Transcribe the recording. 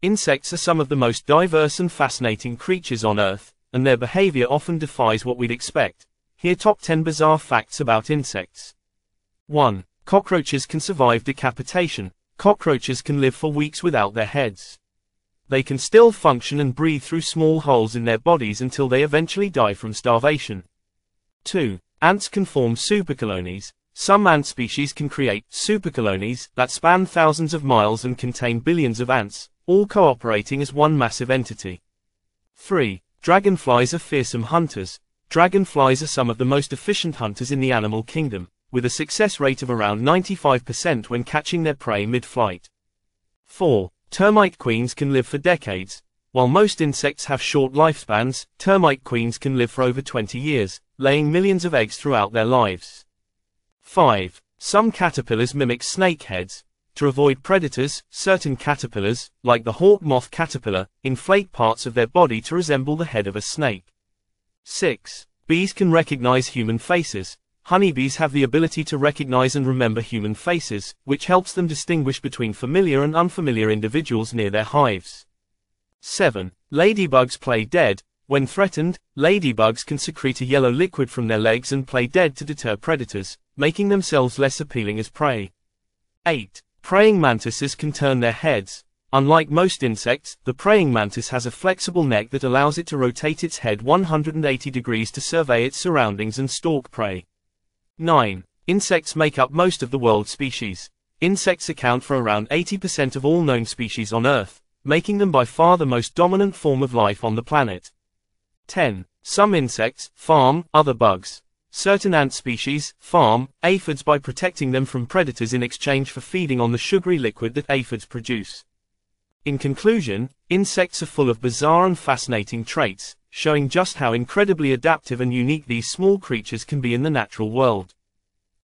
Insects are some of the most diverse and fascinating creatures on Earth, and their behavior often defies what we'd expect. Here top 10 bizarre facts about insects. 1. Cockroaches can survive decapitation. Cockroaches can live for weeks without their heads. They can still function and breathe through small holes in their bodies until they eventually die from starvation. 2. Ants can form supercolonies. Some ant species can create supercolonies that span thousands of miles and contain billions of ants, all cooperating as one massive entity. 3. Dragonflies are fearsome hunters. Dragonflies are some of the most efficient hunters in the animal kingdom, with a success rate of around 95% when catching their prey mid-flight. 4. Termite queens can live for decades. While most insects have short lifespans, termite queens can live for over 20 years, laying millions of eggs throughout their lives. 5. Some caterpillars mimic snake heads, to avoid predators, certain caterpillars, like the hawk moth caterpillar, inflate parts of their body to resemble the head of a snake. 6. Bees can recognize human faces. Honeybees have the ability to recognize and remember human faces, which helps them distinguish between familiar and unfamiliar individuals near their hives. 7. Ladybugs play dead. When threatened, ladybugs can secrete a yellow liquid from their legs and play dead to deter predators, making themselves less appealing as prey. 8. Praying mantises can turn their heads. Unlike most insects, the praying mantis has a flexible neck that allows it to rotate its head 180 degrees to survey its surroundings and stalk prey. 9. Insects make up most of the world's species. Insects account for around 80% of all known species on Earth, making them by far the most dominant form of life on the planet. 10. Some insects farm other bugs. Certain ant species farm aphids by protecting them from predators in exchange for feeding on the sugary liquid that aphids produce. In conclusion, insects are full of bizarre and fascinating traits, showing just how incredibly adaptive and unique these small creatures can be in the natural world.